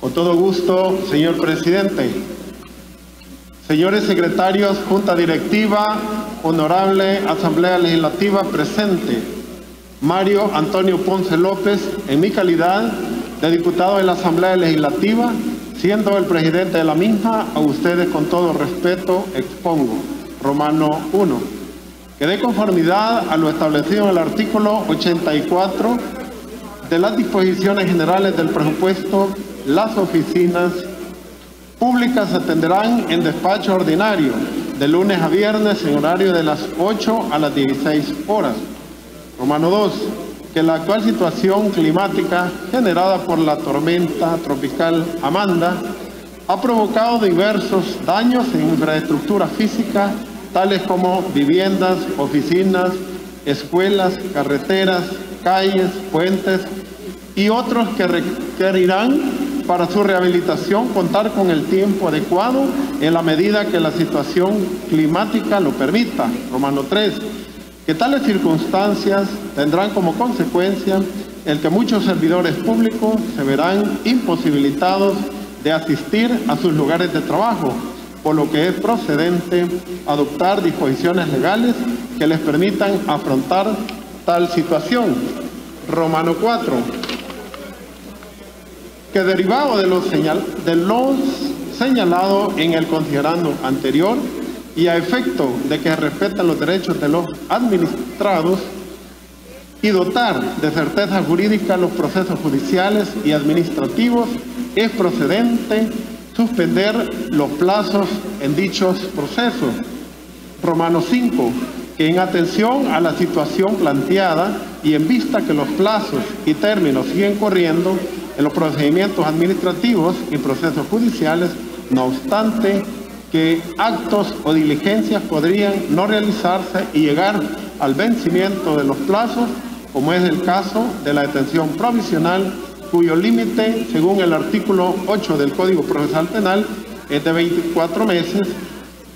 Con todo gusto, señor presidente. Señores secretarios, Junta Directiva, Honorable Asamblea Legislativa presente. Mario Antonio Ponce López, en mi calidad de diputado de la Asamblea Legislativa, siendo el presidente de la misma, a ustedes con todo respeto expongo. Romano 1. Que de conformidad a lo establecido en el artículo 84 de las disposiciones generales del presupuesto, las oficinas públicas atenderán en despacho ordinario de lunes a viernes en horario de las 8 a las 16 horas. Romano 2. Que la actual situación climática generada por la tormenta tropical Amanda ha provocado diversos daños en infraestructura física, tales como viviendas, oficinas, escuelas, carreteras, calles, puentes y otros que requerirán para su rehabilitación contar con el tiempo adecuado en la medida que la situación climática lo permita. Romano 3. Que tales circunstancias tendrán como consecuencia el que muchos servidores públicos se verán imposibilitados de asistir a sus lugares de trabajo, por lo que es procedente adoptar disposiciones legales que les permitan afrontar tal situación. Romano 4 que derivado de los, señal, de señalado en el considerando anterior y a efecto de que respeten los derechos de los administrados y dotar de certeza jurídica los procesos judiciales y administrativos, es procedente suspender los plazos en dichos procesos. Romano 5, que en atención a la situación planteada y en vista que los plazos y términos siguen corriendo, en los procedimientos administrativos y procesos judiciales, no obstante que actos o diligencias podrían no realizarse y llegar al vencimiento de los plazos, como es el caso de la detención provisional, cuyo límite, según el artículo 8 del Código Procesal Penal, es de 24 meses,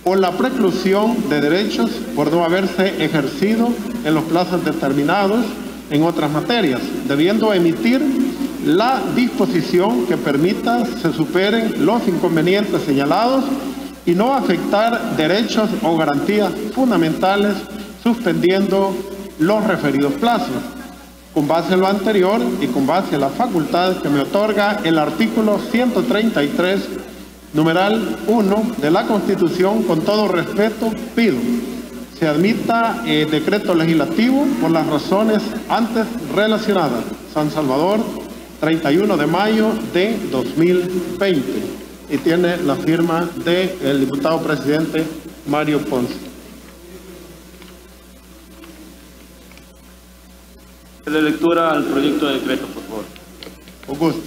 o la preclusión de derechos por no haberse ejercido en los plazos determinados en otras materias, debiendo emitir la disposición que permita se superen los inconvenientes señalados y no afectar derechos o garantías fundamentales suspendiendo los referidos plazos. Con base en lo anterior y con base en la facultad que me otorga el artículo 133, numeral 1 de la Constitución, con todo respeto, pido se admita el decreto legislativo por las razones antes relacionadas. San Salvador, 31 de mayo de 2020 y tiene la firma del diputado presidente Mario Ponce. De lectura al proyecto de decreto, por favor. Augusto.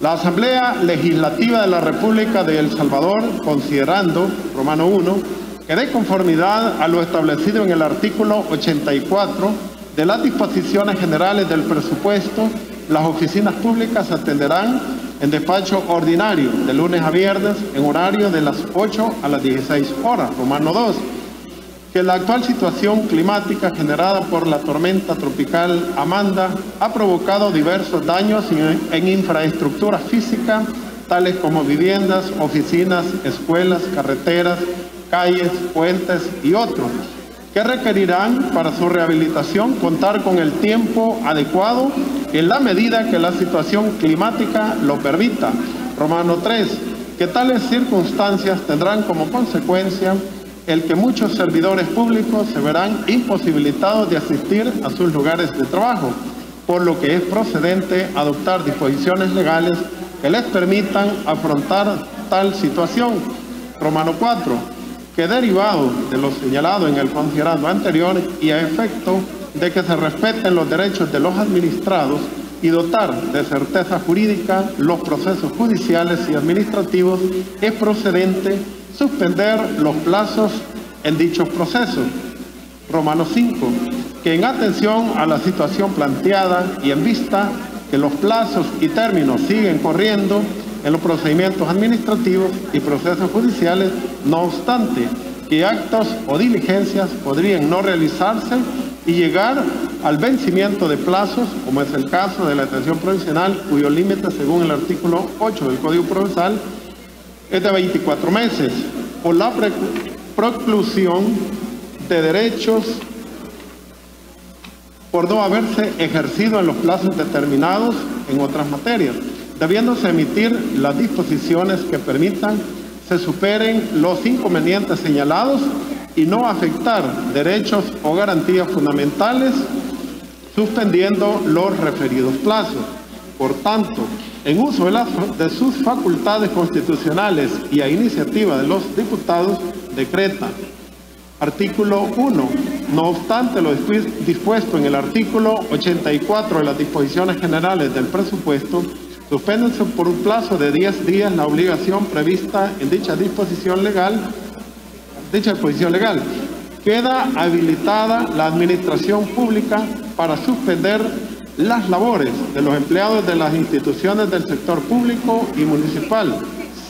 La Asamblea Legislativa de la República de El Salvador, considerando, Romano 1, que de conformidad a lo establecido en el artículo 84 de las disposiciones generales del presupuesto las oficinas públicas atenderán en despacho ordinario de lunes a viernes en horario de las 8 a las 16 horas. Romano 2. Que la actual situación climática generada por la tormenta tropical Amanda ha provocado diversos daños en infraestructura física, tales como viviendas, oficinas, escuelas, carreteras, calles, puentes y otros que requerirán para su rehabilitación contar con el tiempo adecuado en la medida que la situación climática lo permita. Romano 3, que tales circunstancias tendrán como consecuencia el que muchos servidores públicos se verán imposibilitados de asistir a sus lugares de trabajo, por lo que es procedente adoptar disposiciones legales que les permitan afrontar tal situación. Romano 4 que derivado de lo señalado en el considerado anterior y a efecto de que se respeten los derechos de los administrados y dotar de certeza jurídica los procesos judiciales y administrativos, es procedente suspender los plazos en dichos procesos. Romano 5, que en atención a la situación planteada y en vista que los plazos y términos siguen corriendo, en los procedimientos administrativos y procesos judiciales, no obstante que actos o diligencias podrían no realizarse y llegar al vencimiento de plazos, como es el caso de la detención provisional, cuyo límite, según el artículo 8 del Código Procesal, es de 24 meses, o la preclusión de derechos por no haberse ejercido en los plazos determinados en otras materias, debiéndose emitir las disposiciones que permitan se superen los inconvenientes señalados y no afectar derechos o garantías fundamentales, suspendiendo los referidos plazos. Por tanto, en uso de, sus facultades constitucionales y a iniciativa de los diputados, decreta Artículo 1. No obstante lo dispuesto en el artículo 84 de las disposiciones generales del presupuesto, suspéndense por un plazo de 10 días la obligación prevista en dicha disposición legal. Dicha disposición legal. Queda habilitada la administración pública para suspender las labores de los empleados de las instituciones del sector público y municipal,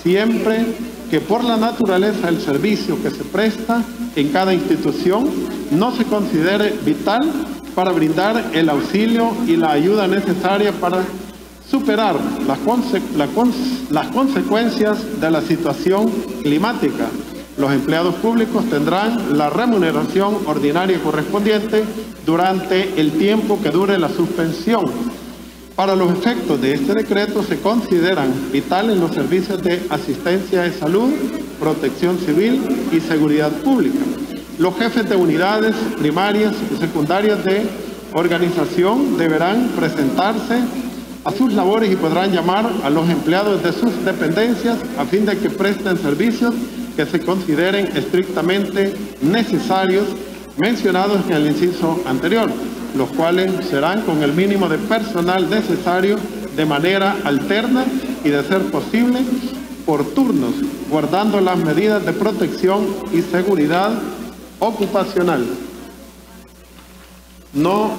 siempre que por la naturaleza del servicio que se presta en cada institución no se considere vital para brindar el auxilio y la ayuda necesaria para superar las, las consecuencias de la situación climática. Los empleados públicos tendrán la remuneración ordinaria correspondiente durante el tiempo que dure la suspensión para los efectos de este decreto se consideran vitales los servicios de asistencia de salud, protección civil y seguridad pública. Los jefes de unidades primarias y secundarias de organización deberán presentarse a sus labores y podrán llamar a los empleados de sus dependencias a fin de que presten servicios que se consideren estrictamente necesarios mencionados en el inciso anterior los cuales serán con el mínimo de personal necesario de manera alterna y de ser posible por turnos, guardando las medidas de protección y seguridad ocupacional. No,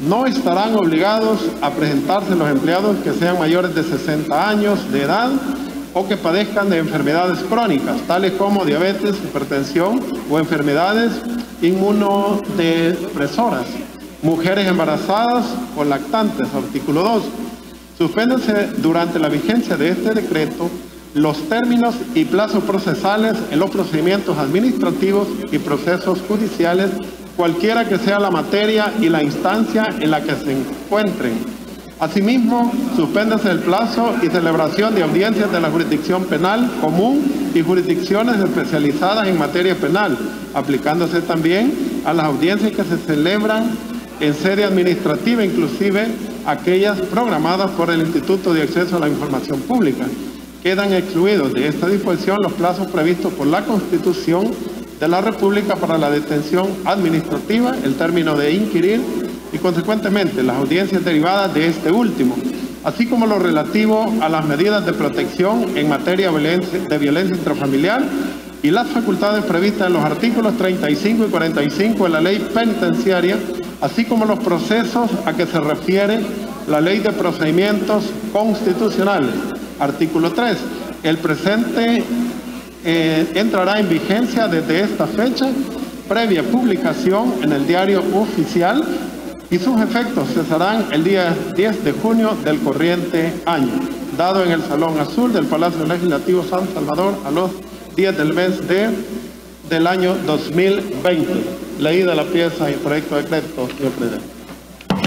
no estarán obligados a presentarse los empleados que sean mayores de 60 años de edad o que padezcan de enfermedades crónicas, tales como diabetes, hipertensión o enfermedades inmunodepresoras mujeres embarazadas o lactantes, artículo 2. Suspéndense durante la vigencia de este decreto los términos y plazos procesales en los procedimientos administrativos y procesos judiciales, cualquiera que sea la materia y la instancia en la que se encuentren. Asimismo, suspéndase el plazo y celebración de audiencias de la jurisdicción penal común y jurisdicciones especializadas en materia penal, aplicándose también a las audiencias que se celebran en sede administrativa, inclusive aquellas programadas por el Instituto de Acceso a la Información Pública. Quedan excluidos de esta disposición los plazos previstos por la Constitución de la República para la detención administrativa, el término de inquirir y consecuentemente las audiencias derivadas de este último, así como lo relativo a las medidas de protección en materia de violencia intrafamiliar y las facultades previstas en los artículos 35 y 45 de la ley penitenciaria así como los procesos a que se refiere la Ley de Procedimientos Constitucionales. Artículo 3. El presente eh, entrará en vigencia desde esta fecha, previa publicación en el diario oficial y sus efectos cesarán el día 10 de junio del corriente año, dado en el Salón Azul del Palacio Legislativo San Salvador a los 10 del mes de, del año 2020 leída la pieza y proyecto de decreto, señor presidente.